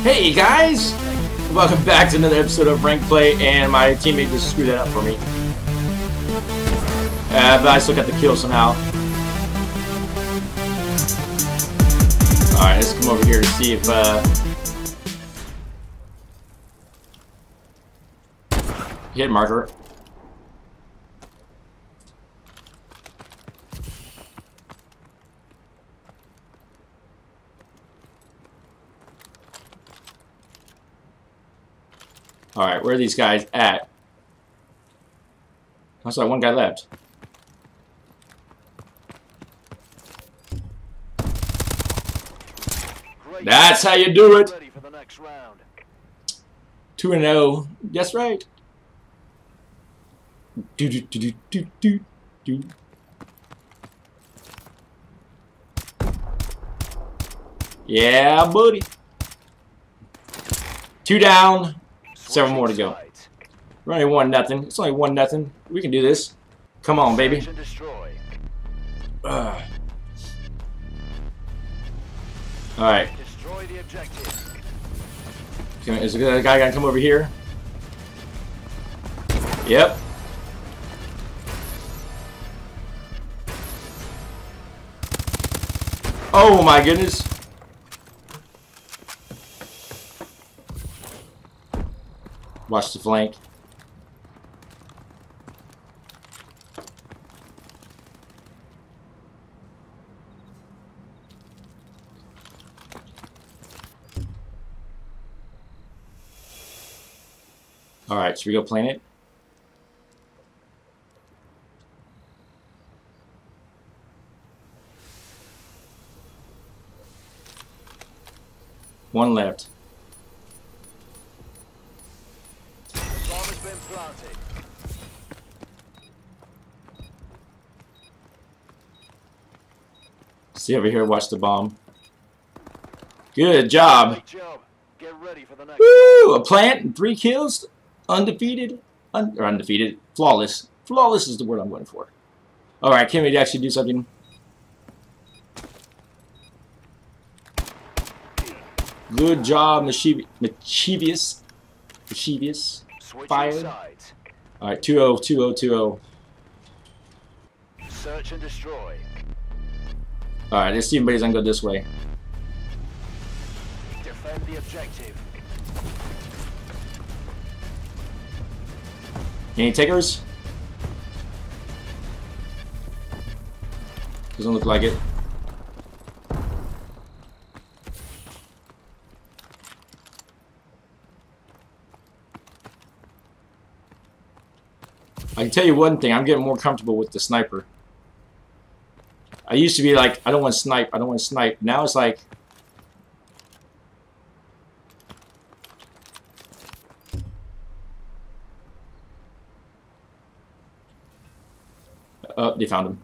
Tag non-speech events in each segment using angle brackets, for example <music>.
Hey guys! Welcome back to another episode of Rank Play, and my teammate just screwed that up for me. Uh, but I still got the kill somehow. Alright, let's come over here to see if, uh... Hit marker. Alright, where are these guys at? I saw one guy left. That's how you do it! 2 and 0. That's right. Do do do do do do do. Yeah, buddy. Two down. Seven more to go. We're only one nothing. It's only one nothing. We can do this. Come on, baby. All right. Is the guy gonna come over here? Yep. Oh my goodness. Watch the flank. Alright, should we go plant it? One left. See over here, watch the bomb. Good job. Woo! A plant and three kills. Undefeated. Un or undefeated. Flawless. Flawless is the word I'm going for. Alright, can we actually do something? Good job, Mischievous. Mischievous. Fire. Alright, 2-0, 2-0, 2-0. Search and destroy. Alright, let's see if anybody's gonna go this way. Defend the objective. Any takers? Doesn't look like it. I can tell you one thing, I'm getting more comfortable with the sniper. I used to be like, I don't want to snipe, I don't want to snipe. Now it's like... Oh, they found him.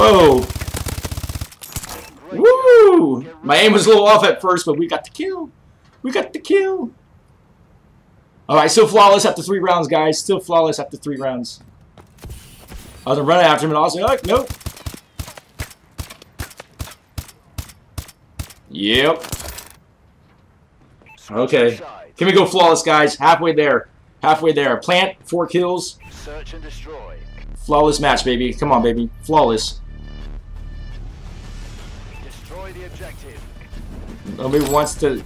Whoa! Woo! My aim was a little off at first, but we got the kill. We got the kill. Alright, still flawless after three rounds, guys. Still flawless after three rounds. Oh, I was running after him, and I was like, oh, nope. Yep. Okay. Can we go flawless, guys? Halfway there. Halfway there. Plant, four kills. Search and destroy. Flawless match, baby. Come on, baby. Flawless. Objective. Nobody wants to...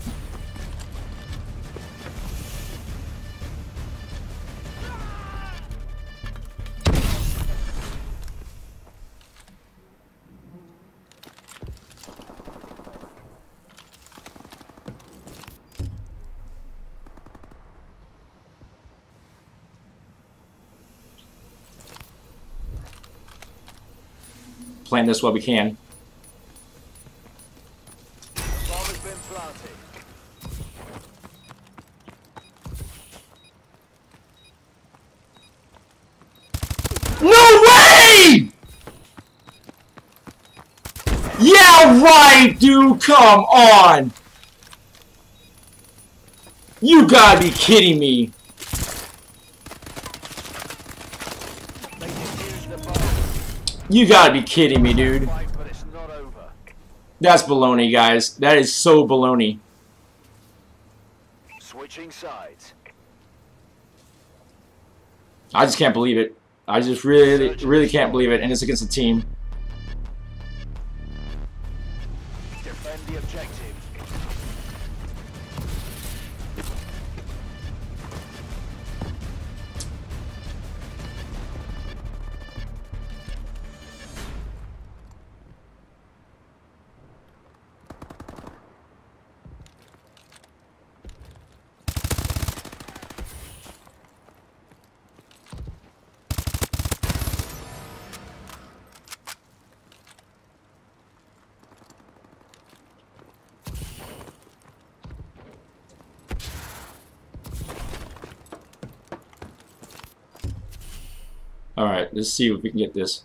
Plan this while we can. No way! Yeah, right, dude. Come on. You gotta be kidding me. You gotta be kidding me, dude. That's baloney, guys. That is so baloney. Switching sides. I just can't believe it. I just really, really can't believe it, and it's against a team. Alright, let's see if we can get this.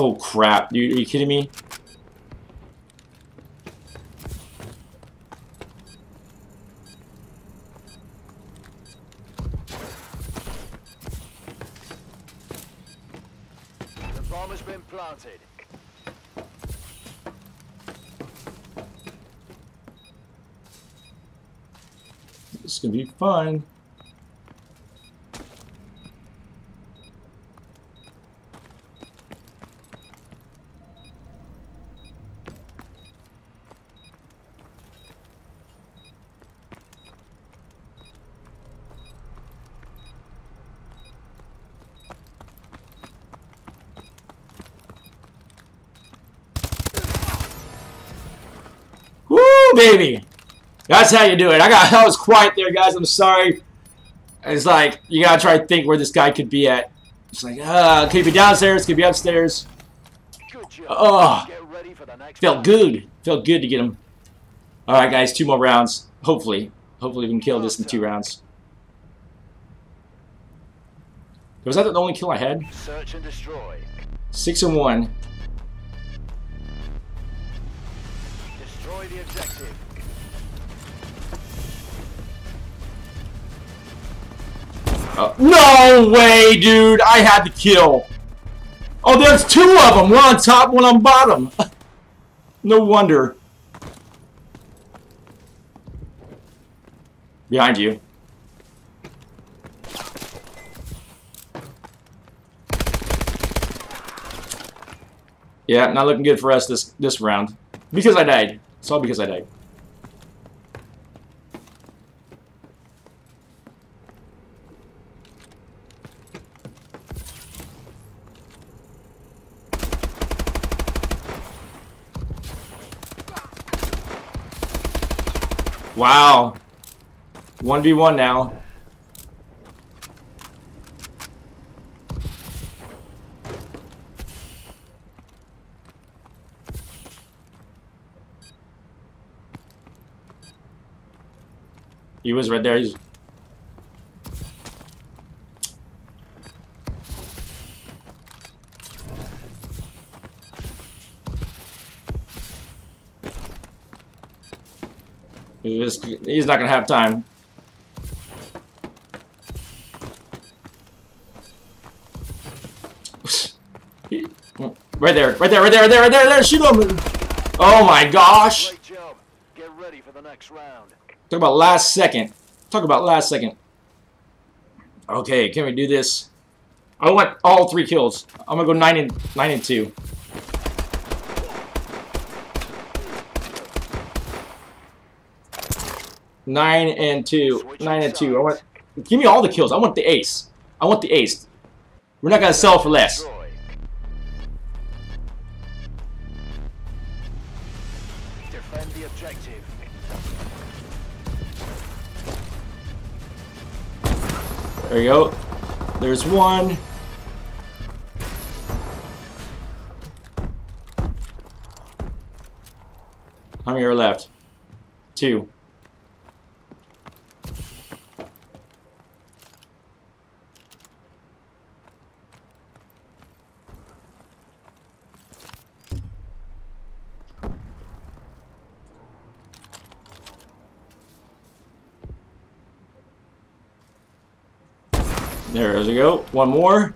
Oh crap, dude, are you kidding me? The bomb has been planted. This is gonna be fun. Baby. That's how you do it. I got I was quiet there, guys. I'm sorry. It's like you gotta try to think where this guy could be at. It's like, uh, could be downstairs, could be upstairs. Oh, felt good. Felt good to get him. All right, guys, two more rounds. Hopefully, hopefully we can kill this in two rounds. Was that the only kill I had? Search and destroy. Six and one. The objective. Uh, no way, dude! I had the kill. Oh, there's two of them. One on top, one on bottom. <laughs> no wonder. Behind you. Yeah, not looking good for us this this round. Because I died. It's all because I died. Wow. 1v1 now. He was right there. He's... He's, he's not gonna have time. <laughs> right there, right there, right there, right there, right there, there, shoot him! Oh my gosh! Great job. Get ready for the next round. Talk about last second. Talk about last second. Okay, can we do this? I want all three kills. I'm gonna go nine and nine and two. Nine and two. Nine and two. I want Give me all the kills. I want the ace. I want the ace. We're not gonna sell for less. There you go. There's one. How many are left? Two. There we go. One more.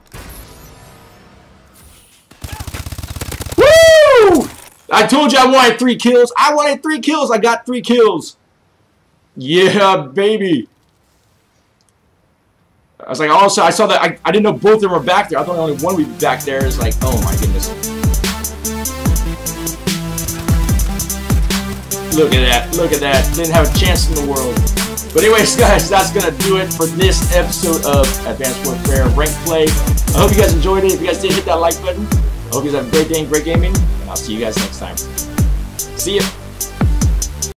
Woo! I told you I wanted three kills. I wanted three kills. I got three kills. Yeah, baby. I was like, also, I saw that. I, I didn't know both of them were back there. I thought only one would be back there. It's like, oh my goodness. Look at that. Look at that. Didn't have a chance in the world. But anyways, guys, that's going to do it for this episode of Advanced Warfare Rank Play. I hope you guys enjoyed it. If you guys did, hit that like button. I hope you guys have a great day and great gaming. And I'll see you guys next time. See ya.